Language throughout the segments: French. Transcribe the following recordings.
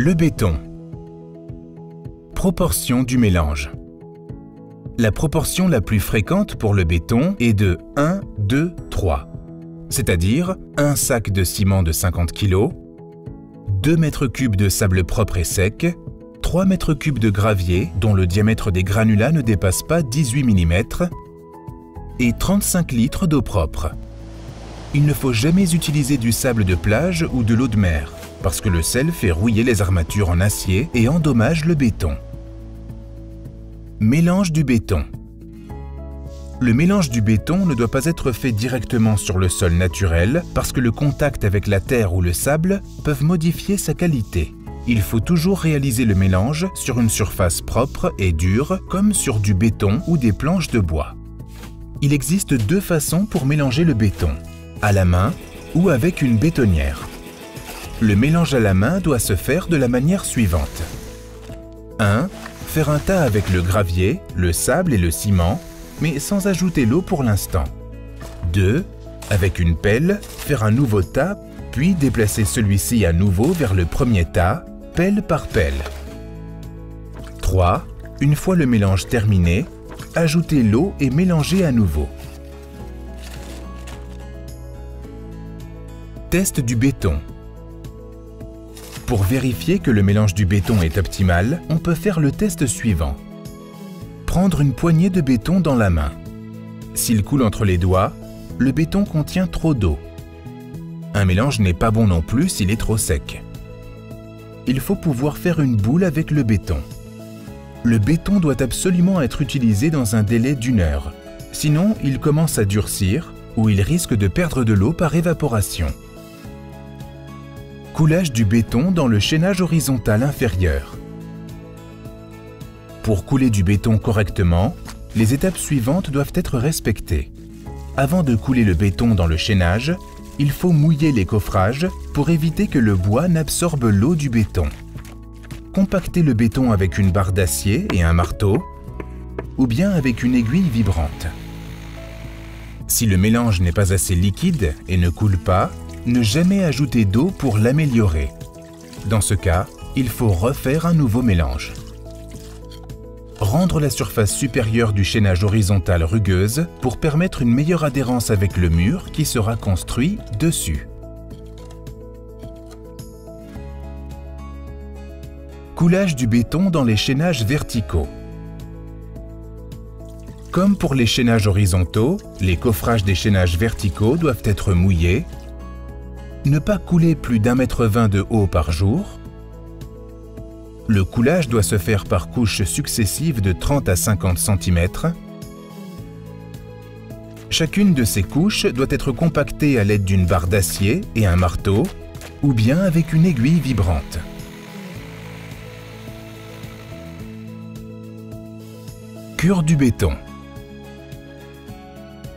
Le béton. Proportion du mélange. La proportion la plus fréquente pour le béton est de 1, 2, 3, c'est-à-dire un sac de ciment de 50 kg, 2 mètres cubes de sable propre et sec, 3 mètres cubes de gravier dont le diamètre des granulats ne dépasse pas 18 mm et 35 litres d'eau propre. Il ne faut jamais utiliser du sable de plage ou de l'eau de mer parce que le sel fait rouiller les armatures en acier et endommage le béton. Mélange du béton. Le mélange du béton ne doit pas être fait directement sur le sol naturel parce que le contact avec la terre ou le sable peuvent modifier sa qualité. Il faut toujours réaliser le mélange sur une surface propre et dure comme sur du béton ou des planches de bois. Il existe deux façons pour mélanger le béton, à la main ou avec une bétonnière. Le mélange à la main doit se faire de la manière suivante. 1. Faire un tas avec le gravier, le sable et le ciment, mais sans ajouter l'eau pour l'instant. 2. Avec une pelle, faire un nouveau tas, puis déplacer celui-ci à nouveau vers le premier tas, pelle par pelle. 3. Une fois le mélange terminé, ajouter l'eau et mélanger à nouveau. Test du béton. Pour vérifier que le mélange du béton est optimal, on peut faire le test suivant. Prendre une poignée de béton dans la main. S'il coule entre les doigts, le béton contient trop d'eau. Un mélange n'est pas bon non plus s'il est trop sec. Il faut pouvoir faire une boule avec le béton. Le béton doit absolument être utilisé dans un délai d'une heure. Sinon, il commence à durcir ou il risque de perdre de l'eau par évaporation. Coulage du béton dans le chaînage horizontal inférieur. Pour couler du béton correctement, les étapes suivantes doivent être respectées. Avant de couler le béton dans le chaînage, il faut mouiller les coffrages pour éviter que le bois n'absorbe l'eau du béton. Compacter le béton avec une barre d'acier et un marteau, ou bien avec une aiguille vibrante. Si le mélange n'est pas assez liquide et ne coule pas, ne jamais ajouter d'eau pour l'améliorer. Dans ce cas, il faut refaire un nouveau mélange. Rendre la surface supérieure du chaînage horizontal rugueuse pour permettre une meilleure adhérence avec le mur qui sera construit dessus. Coulage du béton dans les chaînages verticaux. Comme pour les chaînages horizontaux, les coffrages des chaînages verticaux doivent être mouillés ne pas couler plus d'un mètre vingt de haut par jour. Le coulage doit se faire par couches successives de 30 à 50 cm. Chacune de ces couches doit être compactée à l'aide d'une barre d'acier et un marteau, ou bien avec une aiguille vibrante. Cure du béton.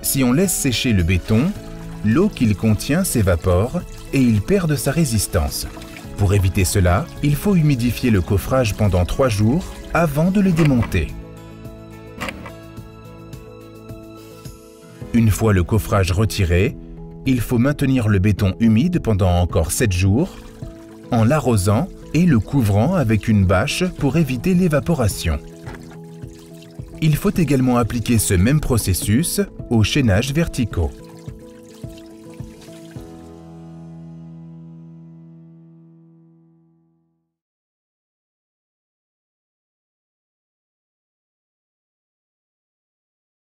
Si on laisse sécher le béton, l'eau qu'il contient s'évapore et il perd de sa résistance. Pour éviter cela, il faut humidifier le coffrage pendant 3 jours avant de le démonter. Une fois le coffrage retiré, il faut maintenir le béton humide pendant encore 7 jours en l'arrosant et le couvrant avec une bâche pour éviter l'évaporation. Il faut également appliquer ce même processus aux chaînages verticaux.